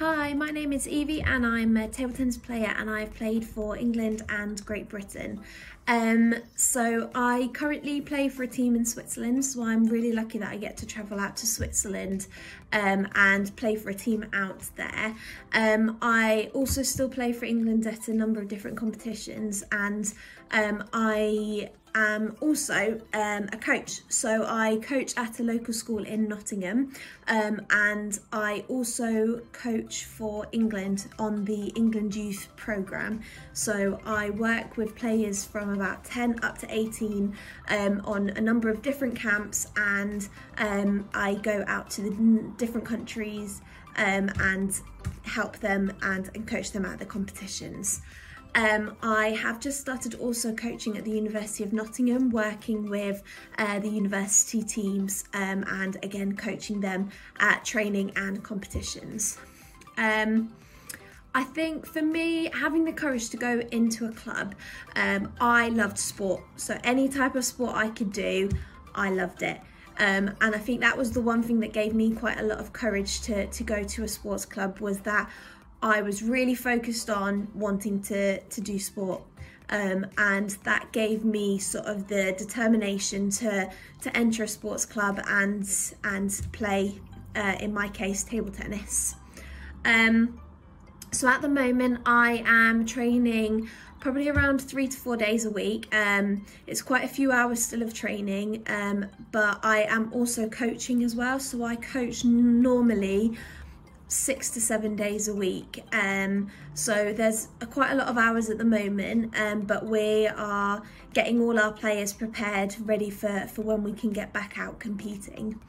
Hi, my name is Evie and I'm a table tennis player and I've played for England and Great Britain. Um, so I currently play for a team in Switzerland, so I'm really lucky that I get to travel out to Switzerland um, and play for a team out there. Um, I also still play for England at a number of different competitions and um, I am also um, a coach. So I coach at a local school in Nottingham um, and I also coach for England on the England Youth Programme. So I work with players from about 10 up to 18 um, on a number of different camps and um, I go out to the different countries um, and help them and, and coach them at the competitions. Um, I have just started also coaching at the University of Nottingham, working with uh, the university teams um, and again coaching them at training and competitions. Um, I think for me, having the courage to go into a club, um, I loved sport. So any type of sport I could do, I loved it. Um, and I think that was the one thing that gave me quite a lot of courage to, to go to a sports club was that I was really focused on wanting to, to do sport. Um, and that gave me sort of the determination to to enter a sports club and and play uh, in my case table tennis um, so at the moment I am training probably around three to four days a week um, it's quite a few hours still of training um, but I am also coaching as well so I coach normally six to seven days a week. Um, so there's a, quite a lot of hours at the moment, um, but we are getting all our players prepared, ready for, for when we can get back out competing.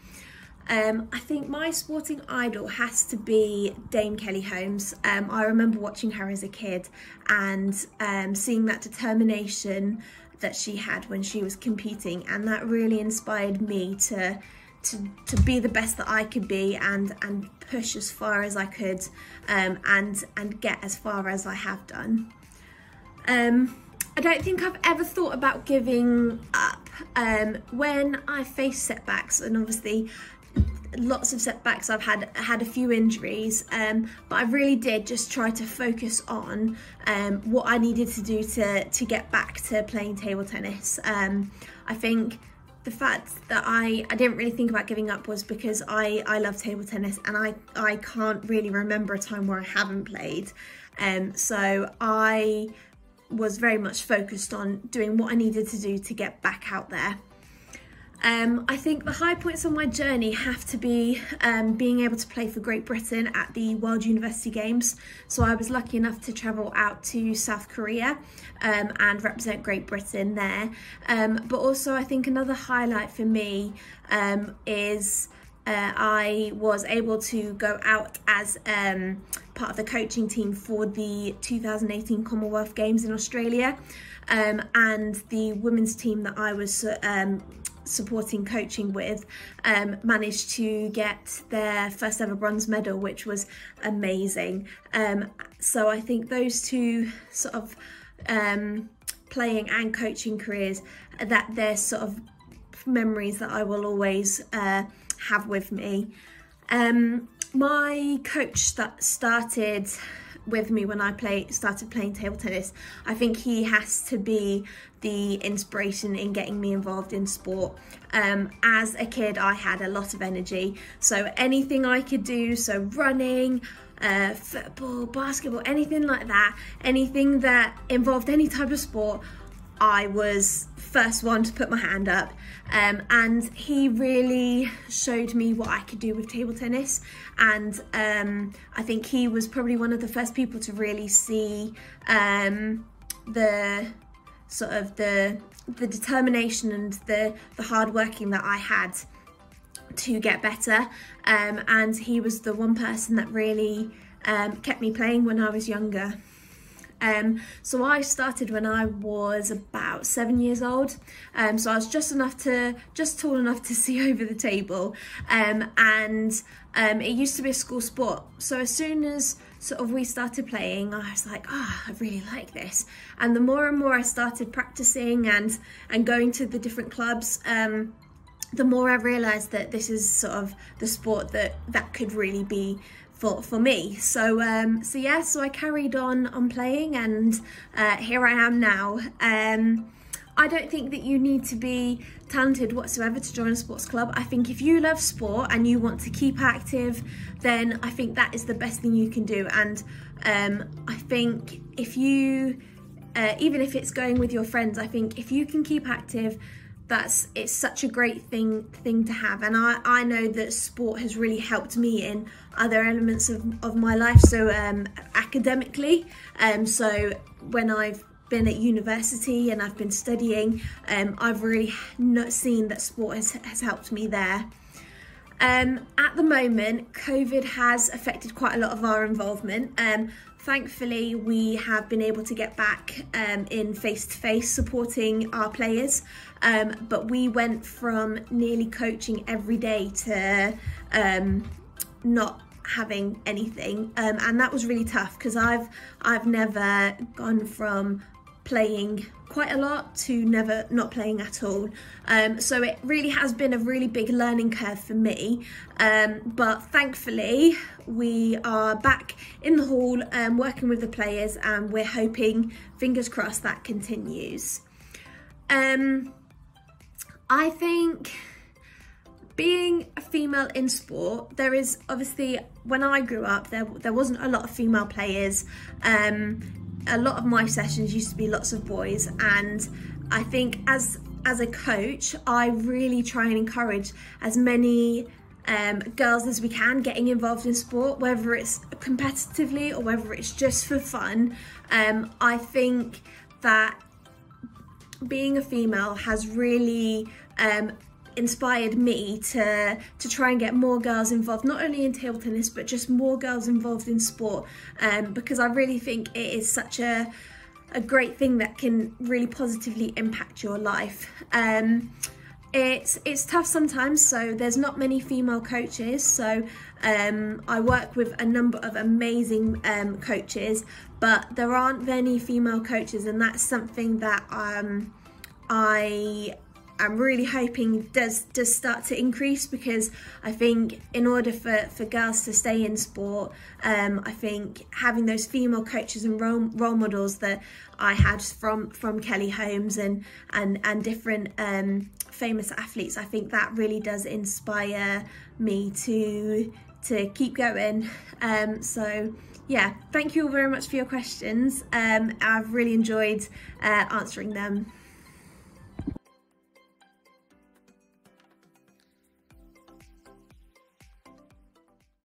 Um, I think my sporting idol has to be Dame Kelly Holmes. Um, I remember watching her as a kid and um, seeing that determination that she had when she was competing, and that really inspired me to to, to be the best that I could be and and push as far as I could um, and and get as far as I have done. Um, I don't think I've ever thought about giving up. Um, when I face setbacks, and obviously lots of setbacks, I've had had a few injuries, um, but I really did just try to focus on um, what I needed to do to to get back to playing table tennis. Um, I think the fact that I, I didn't really think about giving up was because I, I love table tennis and I, I can't really remember a time where I haven't played. Um, so I was very much focused on doing what I needed to do to get back out there. Um, I think the high points on my journey have to be um, being able to play for Great Britain at the World University Games. So I was lucky enough to travel out to South Korea um, and represent Great Britain there. Um, but also, I think another highlight for me um, is uh, I was able to go out as um, part of the coaching team for the 2018 Commonwealth Games in Australia. Um, and the women's team that I was um, supporting coaching with um, managed to get their first ever bronze medal, which was amazing. Um, so I think those two sort of um, playing and coaching careers, that they're sort of memories that I will always uh, have with me. Um, my coach that started with me when I play started playing table tennis. I think he has to be the inspiration in getting me involved in sport. Um, as a kid, I had a lot of energy, so anything I could do, so running, uh, football, basketball, anything like that, anything that involved any type of sport, I was first one to put my hand up. Um, and he really showed me what I could do with table tennis. And um, I think he was probably one of the first people to really see um, the sort of the the determination and the the hard working that I had to get better. Um, and he was the one person that really um, kept me playing when I was younger. Um, so I started when I was about seven years old. Um, so I was just enough to, just tall enough to see over the table. Um, and um, it used to be a school sport. So as soon as sort of we started playing, I was like, oh, I really like this. And the more and more I started practicing and, and going to the different clubs, um, the more I realised that this is sort of the sport that, that could really be for, for me. So um, so yeah, so I carried on on playing, and uh, here I am now. Um, I don't think that you need to be talented whatsoever to join a sports club. I think if you love sport and you want to keep active, then I think that is the best thing you can do. And um, I think if you, uh, even if it's going with your friends, I think if you can keep active, that's it's such a great thing thing to have. And I, I know that sport has really helped me in other elements of, of my life. So um, academically um, so when I've been at university and I've been studying um, I've really not seen that sport has, has helped me there. Um, at the moment COVID has affected quite a lot of our involvement. Um, Thankfully, we have been able to get back um, in face to face supporting our players, um, but we went from nearly coaching every day to um, not having anything, um, and that was really tough because I've I've never gone from playing quite a lot to never not playing at all. Um, so it really has been a really big learning curve for me. Um, but thankfully, we are back in the hall um, working with the players, and we're hoping, fingers crossed, that continues. Um, I think being a female in sport, there is obviously when I grew up, there there wasn't a lot of female players. Um, a lot of my sessions used to be lots of boys and I think as as a coach I really try and encourage as many um, girls as we can getting involved in sport whether it's competitively or whether it's just for fun. Um, I think that being a female has really um, inspired me to to try and get more girls involved not only in table tennis but just more girls involved in sport. Um, because I really think it is such a a great thing that can really positively impact your life. Um, it's it's tough sometimes so there's not many female coaches so um, I work with a number of amazing um, coaches but there aren't many female coaches and that's something that um, I I'm really hoping does does start to increase because I think in order for, for girls to stay in sport, um, I think having those female coaches and role, role models that I had from from Kelly Holmes and and and different um, famous athletes, I think that really does inspire me to to keep going. Um, so yeah, thank you all very much for your questions. Um, I've really enjoyed uh, answering them.